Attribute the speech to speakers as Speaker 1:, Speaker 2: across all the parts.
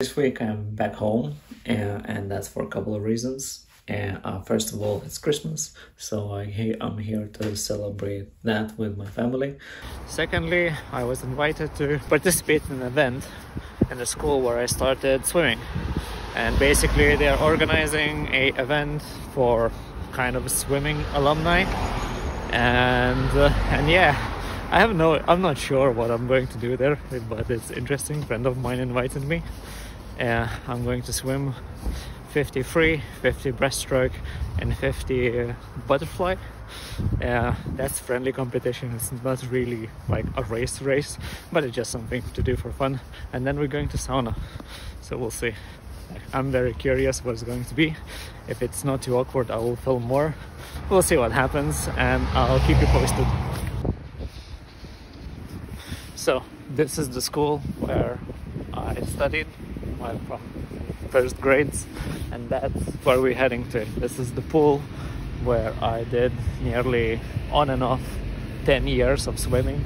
Speaker 1: This week I'm back home, and that's for a couple of reasons. And uh, first of all, it's Christmas, so I, I'm here to celebrate that with my family. Secondly, I was invited to participate in an event in the school where I started swimming, and basically they are organizing a event for kind of swimming alumni, and uh, and yeah. I have no, I'm not sure what I'm going to do there, but it's interesting. Friend of mine invited me. Uh, I'm going to swim 50 free, 50 breaststroke, and 50 uh, butterfly. Uh, that's friendly competition. It's not really like a race race, but it's just something to do for fun. And then we're going to sauna, so we'll see. I'm very curious what it's going to be. If it's not too awkward, I will film more. We'll see what happens, and I'll keep you posted. So this is the school where I studied from first grades, and that's where we're heading to. This is the pool where I did nearly on and off 10 years of swimming.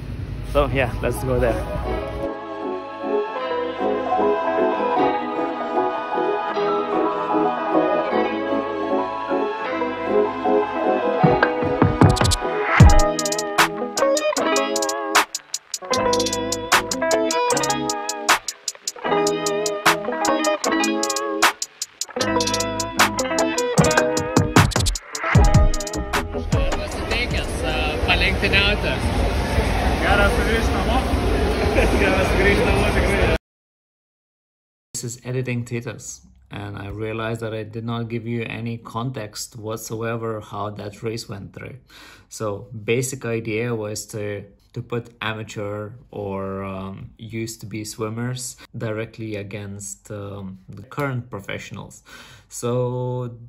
Speaker 1: So yeah, let's go there. Palenktyniauti. Geras sugrįžti namo. Geras sugrįžti namo tikrai. This is editing Titas, and I realized that I did not give you any context whatsoever how that race went through. So basic idea was to to put amateur or um, used to be swimmers directly against um, the current professionals. So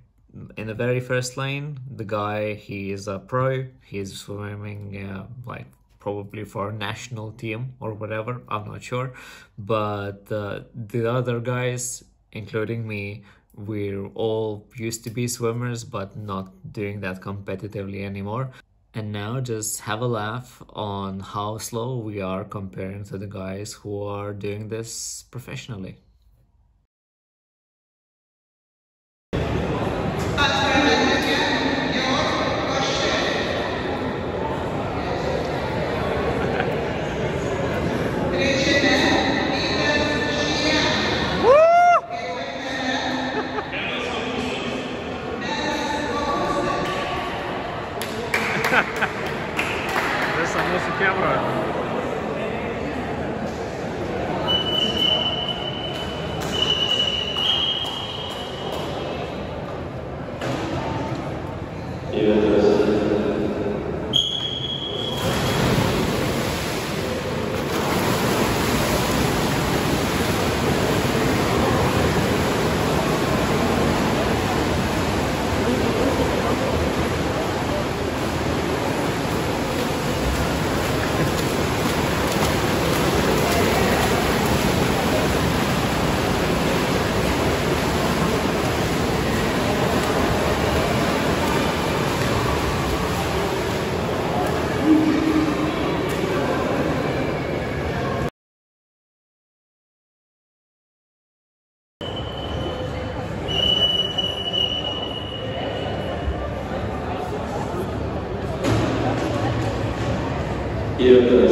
Speaker 1: in the very first lane, the guy he is a pro. He's swimming uh, like probably for a national team or whatever. I'm not sure, but uh, the other guys, including me, we're all used to be swimmers, but not doing that competitively anymore. And now just have a laugh on how slow we are comparing to the guys who are doing this professionally.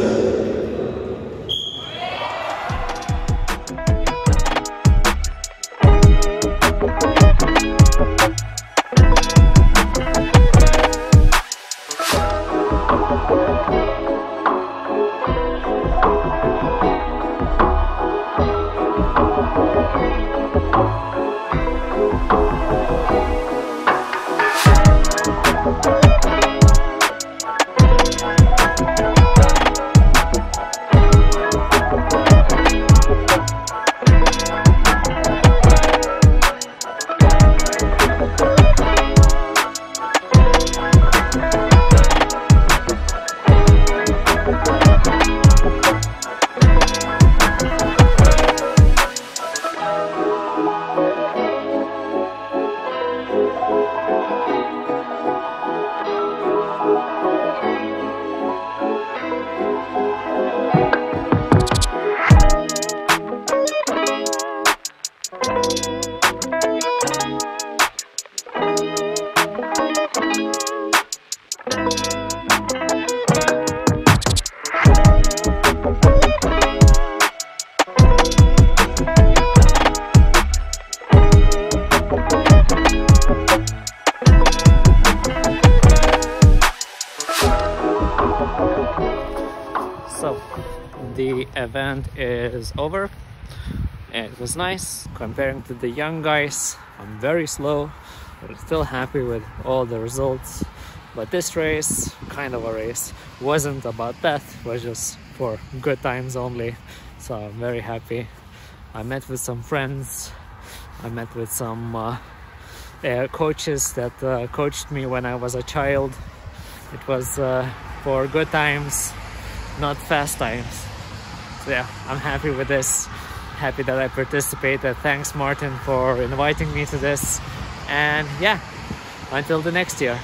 Speaker 1: us. Event is over. It was nice comparing to the young guys. I'm very slow, but still happy with all the results. But this race, kind of a race, wasn't about that, it was just for good times only. So I'm very happy. I met with some friends, I met with some uh, uh, coaches that uh, coached me when I was a child. It was uh, for good times, not fast times. So yeah, I'm happy with this. Happy that I participated. Thanks Martin for inviting me to this. And yeah, until the next year.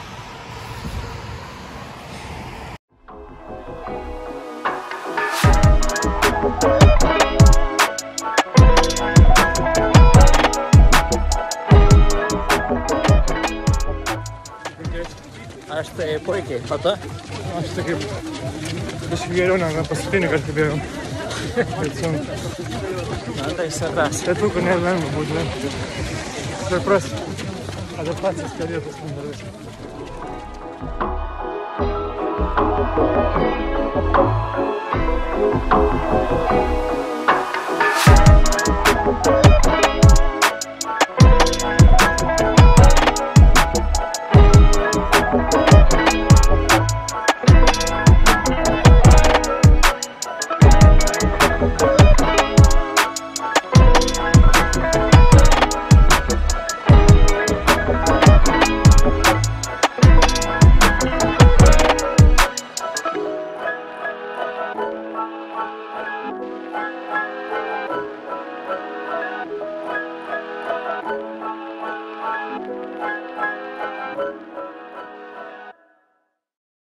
Speaker 1: Aš tai puikiai, o tu?
Speaker 2: Aš tai kaip biškai geriau negu paskutinį kartą bėgau. Надо все
Speaker 1: раз. Это только,
Speaker 2: наверное, мы будем. Это просто адаптация скорее, это становится.